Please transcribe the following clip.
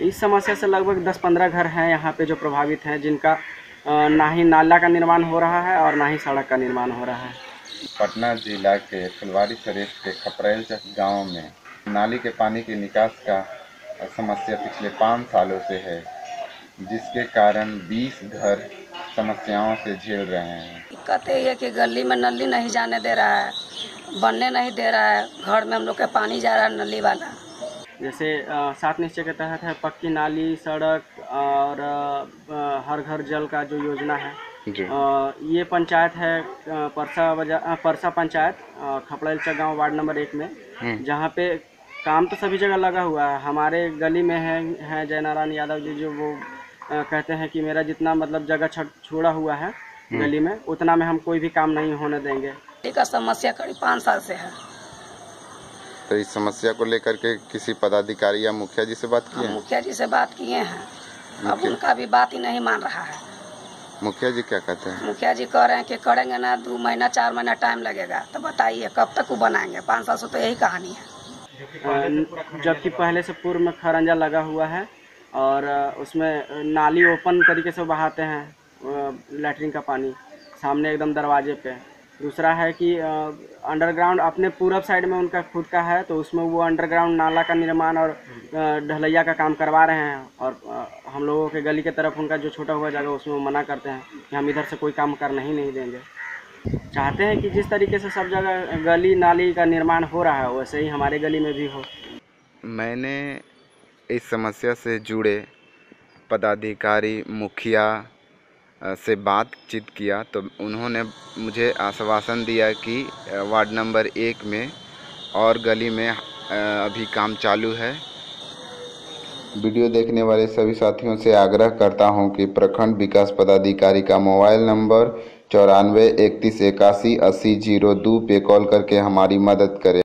इस समस्या से लगभग 10-15 घर हैं यहाँ पे जो प्रभावित हैं जिनका ना ही नाला का निर्माण हो रहा है और ना ही सड़क का निर्माण हो रहा है। पटना जिला के फुलवारी शरीफ के खपरेल गाँव में नाली के पानी की निकास का समस्या पिछले पाँच सालों से है जिसके कारण 20 घर समस्याओं से झेल रहे हैं। दिक्कत यही है कि गली में नली नहीं जाने दे रहा है बनने नहीं दे रहा है घर में हम लोग का पानी जा रहा है नली वाला। जैसे सात निश्चय के तहत है पक्की नाली सड़क और हर घर जल का जो योजना है। जी। ये पंचायत है परसा बाज़ार परसा पंचायत खपड़ेलचा गाँव वार्ड नंबर एक में जहाँ पे काम तो सभी जगह लगा हुआ है। हमारे गली में है है जयनारायण यादव जी जो वो कहते हैं कि मेरा जितना मतलब जगह छोड़ा हुआ है गली में उतना में हम कोई भी काम नहीं होने देंगे। का समस्या करीब पाँच साल से है। तो इस समस्या को लेकर के किसी पदाधिकारी या मुखिया जी से बात की है? मुखिया जी से बात किए हैं। अब उनका भी बात ही नहीं मान रहा है। मुखिया जी क्या कहते हैं? मुखिया जी कह रहे हैं कि करेंगे ना दो महीना चार महीना टाइम लगेगा। तो बताइए कब तक वो बनाएँगे? पाँच साल से तो यही कहानी है। जबकि पहले से पूर्व में खरंजा लगा हुआ है और उसमें नाली ओपन तरीके से बहाते हैं लेटरिन का पानी सामने एकदम दरवाजे पे। दूसरा है कि अंडरग्राउंड अपने पूरब साइड में उनका खुद का है तो उसमें वो अंडरग्राउंड नाला का निर्माण और ढलैया का काम करवा रहे हैं और हम लोगों के गली के तरफ़ उनका जो छोटा हुआ जगह, उसमें मना करते हैं कि हम इधर से कोई काम करना ही नहीं देंगे। चाहते हैं कि जिस तरीके से सब जगह, गली नाली का निर्माण हो रहा है, वैसे ही हमारे गली में भी हो। मैंने इस समस्या से जुड़े पदाधिकारी, मुखिया से बातचीत किया तो उन्होंने मुझे आश्वासन दिया कि वार्ड नंबर एक में और गली में अभी काम चालू है। वीडियो देखने वाले सभी साथियों से आग्रह करता हूँ कि प्रखंड विकास पदाधिकारी का मोबाइल नंबर चौरानवे, इकतीस, इक्यासी, अस्सी, ज़ीरो दो पे कॉल करके हमारी मदद करें।